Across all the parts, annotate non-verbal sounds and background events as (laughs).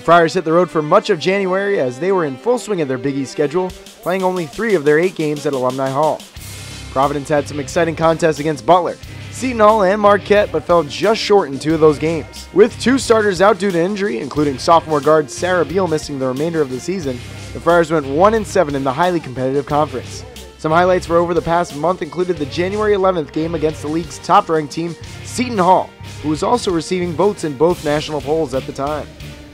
The Friars hit the road for much of January as they were in full swing of their Big East schedule, playing only three of their eight games at Alumni Hall. Providence had some exciting contests against Butler, Seton Hall, and Marquette, but fell just short in two of those games. With two starters out due to injury, including sophomore guard Sarah Beal missing the remainder of the season, the Friars went 1 and 7 in the highly competitive conference. Some highlights for over the past month included the January 11th game against the league's top ranked team, Seton Hall, who was also receiving votes in both national polls at the time.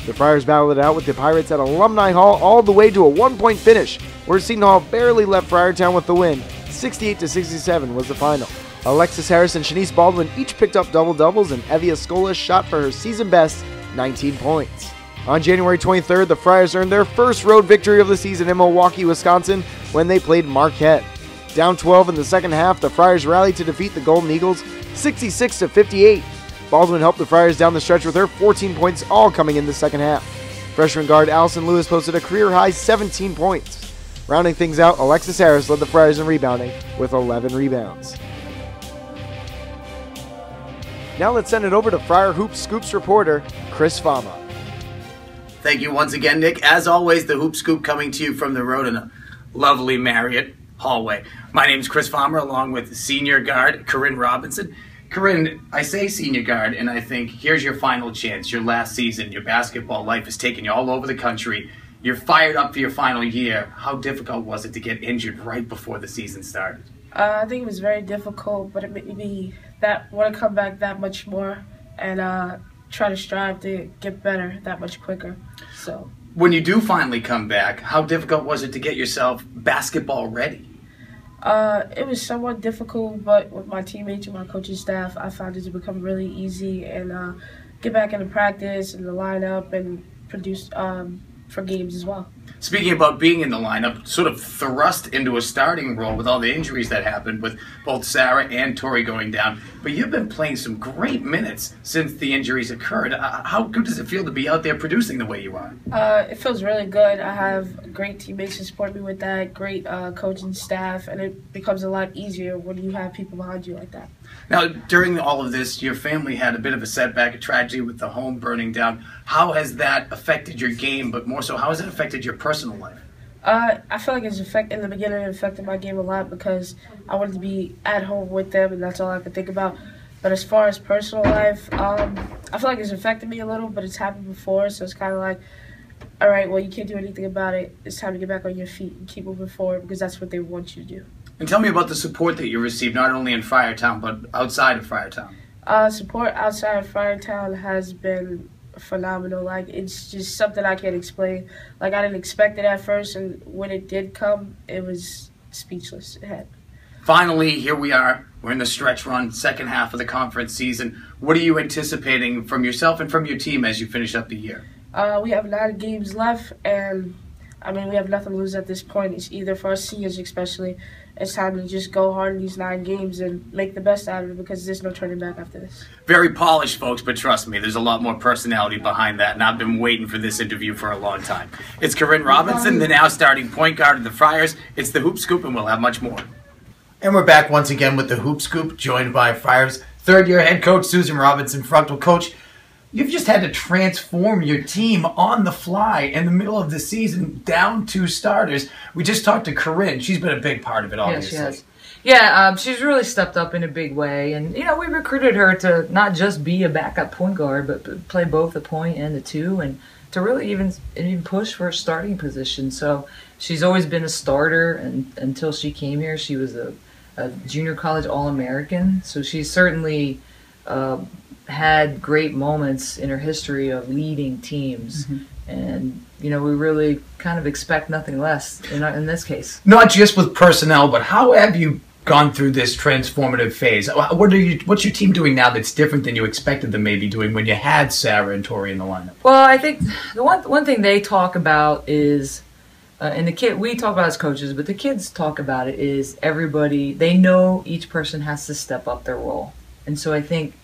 The Friars battled it out with the Pirates at Alumni Hall all the way to a one point finish, where Seton Hall barely left Friartown with the win. 68 to 67 was the final. Alexis Harris and Shanice Baldwin each picked up double doubles, and Evie Escola shot for her season best 19 points. On January 23rd, the Friars earned their first road victory of the season in Milwaukee, Wisconsin, when they played Marquette. Down 12 in the second half, the Friars rallied to defeat the Golden Eagles 66 to 58. Baldwin helped the Friars down the stretch with her 14 points, all coming in the second half. Freshman guard Allison Lewis posted a career high 17 points. Rounding things out, Alexis Harris led the Friars in rebounding with 11 rebounds. Now let's send it over to Friar Hoop Scoops reporter Chris Fama. Thank you once again, Nick. As always, the Hoop Scoop coming to you from the road in a lovely Marriott hallway. My name is Chris Farmer, along with senior guard Corinne Robinson. Corinne, I say senior guard, and I think here's your final chance, your last season. Your basketball life has taken you all over the country. You're fired up for your final year. How difficult was it to get injured right before the season started? Uh, I think it was very difficult, but it made me that want to come back that much more and uh, try to strive to get better that much quicker. So when you do finally come back, how difficult was it to get yourself basketball ready? Uh, it was somewhat difficult, but with my teammates and my coaching staff, I found it to become really easy and uh, get back into practice and the lineup and produce um, for games as well. Speaking about being in the lineup, sort of thrust into a starting role with all the injuries that happened with both Sarah and Tori going down. But you've been playing some great minutes since the injuries occurred. Uh, how good does it feel to be out there producing the way you are? Uh, it feels really good. I have great teammates to support me with that, great uh, coaching staff, and it becomes a lot easier when you have people behind you like that. Now, during all of this, your family had a bit of a setback, a tragedy with the home burning down. How has that affected your game, but more so, how has it affected your personal life? Uh, I feel like it's affect in the beginning it affected my game a lot because I wanted to be at home with them and that's all I could think about. But as far as personal life, um, I feel like it's affected me a little, but it's happened before, so it's kind of like, all right, well you can't do anything about it. It's time to get back on your feet and keep moving forward because that's what they want you to do. And tell me about the support that you received, not only in Friartown, but outside of Friartown. Uh, support outside of Friartown has been phenomenal. Like, it's just something I can't explain. Like, I didn't expect it at first, and when it did come, it was speechless. It had. Finally, here we are. We're in the stretch run, second half of the conference season. What are you anticipating from yourself and from your team as you finish up the year? Uh, we have nine games left, and I mean, we have nothing to lose at this point. It's either for us seniors, especially, it's time to just go hard in these nine games and make the best out of it because there's no turning back after this. Very polished, folks, but trust me, there's a lot more personality behind that, and I've been waiting for this interview for a long time. It's Corinne Robinson, the now starting point guard of the Friars. It's the Hoop Scoop, and we'll have much more. And we're back once again with the Hoop Scoop, joined by Friars third year head coach Susan Robinson Fruchtl Coach, You've just had to transform your team on the fly in the middle of the season, down two starters. We just talked to Corinne; she's been a big part of it, obviously. Yes, Yeah, um, she's really stepped up in a big way, and you know we recruited her to not just be a backup point guard, but play both the point and the two, and to really even even push for a starting position. So she's always been a starter, and until she came here, she was a, a junior college All American. So she's certainly. Uh, had great moments in her history of leading teams. Mm-hmm. And, you know, we really kind of expect nothing less in, in this case. Not just with personnel, but how have you gone through this transformative phase? What are you, what's your team doing now that's different than you expected them maybe doing when you had Sarah and Tori in the lineup? Well, I think the one, one thing they talk about is uh, and the kid we talk about as coaches but the kids talk about it is everybody they know each person has to step up their role and so i think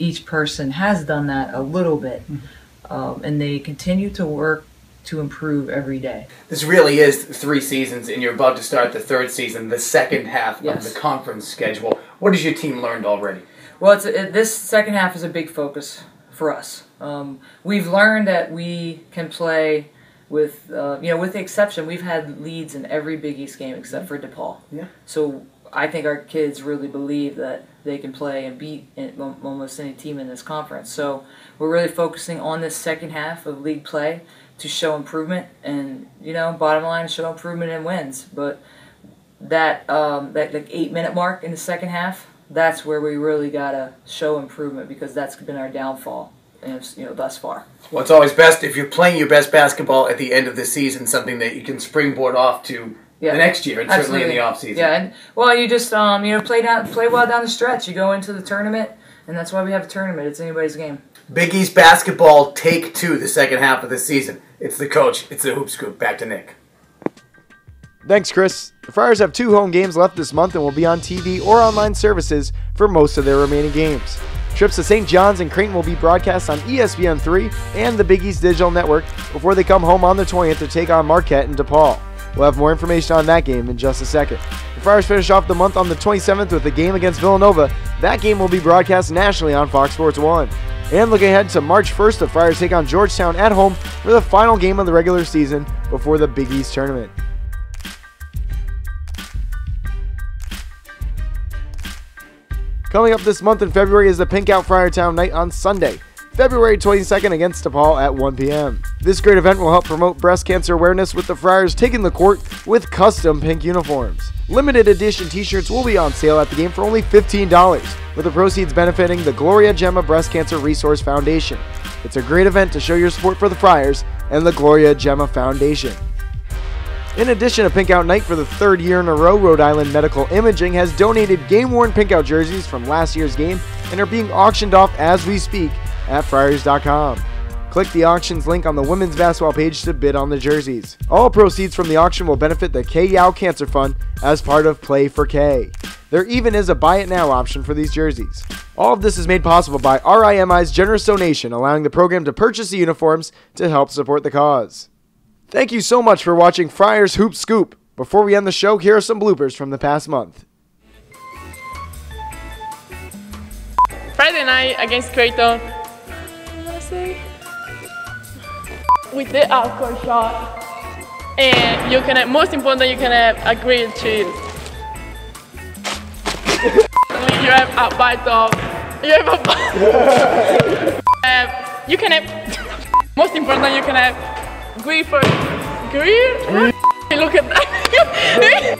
each person has done that a little bit, mm-hmm. um, and they continue to work to improve every day. This really is three seasons, and you're about to start the third season, the second half yes. of the conference schedule. What has your team learned already? Well, it's a, it, this second half is a big focus for us. Um, we've learned that we can play with, uh, you know, with the exception, we've had leads in every Big East game except for DePaul. Yeah. So I think our kids really believe that they can play and beat almost any team in this conference. So we're really focusing on this second half of league play to show improvement, and you know, bottom line, show improvement and wins. But that um, that like eight minute mark in the second half, that's where we really gotta show improvement because that's been our downfall, and you know, thus far. Well, it's always best if you're playing your best basketball at the end of the season, something that you can springboard off to yeah. the next year, and Absolutely. certainly in the off season. Yeah, and well, you just um, you know play down, play well down the stretch. You go into the tournament, and that's why we have a tournament. It's anybody's game. Big East basketball take two, the second half of the season. It's the coach. It's the hoop scoop. Back to Nick. Thanks, Chris. The Friars have two home games left this month and will be on TV or online services for most of their remaining games. Trips to St. John's and Creighton will be broadcast on ESPN3 and the Big East Digital Network before they come home on the 20th to take on Marquette and DePaul. We'll have more information on that game in just a second. The Friars finish off the month on the 27th with a game against Villanova. That game will be broadcast nationally on Fox Sports 1. And looking ahead to March 1st, the Friars take on Georgetown at home for the final game of the regular season before the Big East tournament. Coming up this month in February is the Pink Out Friartown night on Sunday. February 22nd against DePaul at 1 p.m. This great event will help promote breast cancer awareness with the Friars taking the court with custom pink uniforms. Limited edition t-shirts will be on sale at the game for only $15, with the proceeds benefiting the Gloria Gemma Breast Cancer Resource Foundation. It's a great event to show your support for the Friars and the Gloria Gemma Foundation. In addition to Pink Out Night for the third year in a row, Rhode Island Medical Imaging has donated game worn Pink Out jerseys from last year's game and are being auctioned off as we speak at Friars.com. Click the auctions link on the women's basketball page to bid on the jerseys. All proceeds from the auction will benefit the Kay Yow Cancer Fund as part of Play4Kay. There even is a buy it now option for these jerseys. All of this is made possible by RIMI's generous donation, allowing the program to purchase the uniforms to help support the cause. Thank you so much for watching Friars Hoop Scoop. Before we end the show, here are some bloopers from the past month. Friday night against Creighton, with the alcohol shot. And you can have, most important, you can have a grilled cheese. (laughs) you have a bite of, you have a bite. (laughs) uh, you can have, (laughs) most important, you can have grilled for, grilled? Look at that.